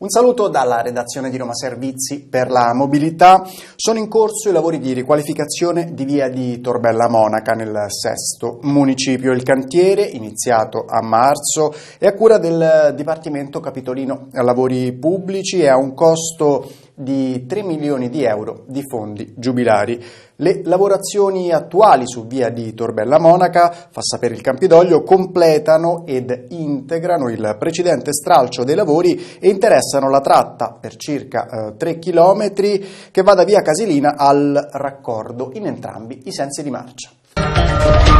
Un saluto dalla redazione di Roma Servizi per la mobilità. Sono in corso i lavori di riqualificazione di via di Torbella Monaca nel sesto municipio. Il cantiere, iniziato a marzo, è a cura del Dipartimento Capitolino Lavori Pubblici e ha un costo di 3 milioni di euro di fondi giubilari. Le lavorazioni attuali su via di Torbella Monaca, fa sapere il Campidoglio, completano ed integrano il precedente stralcio dei lavori e interessano la tratta per circa eh, 3 km che va da via Casilina al raccordo in entrambi i sensi di marcia.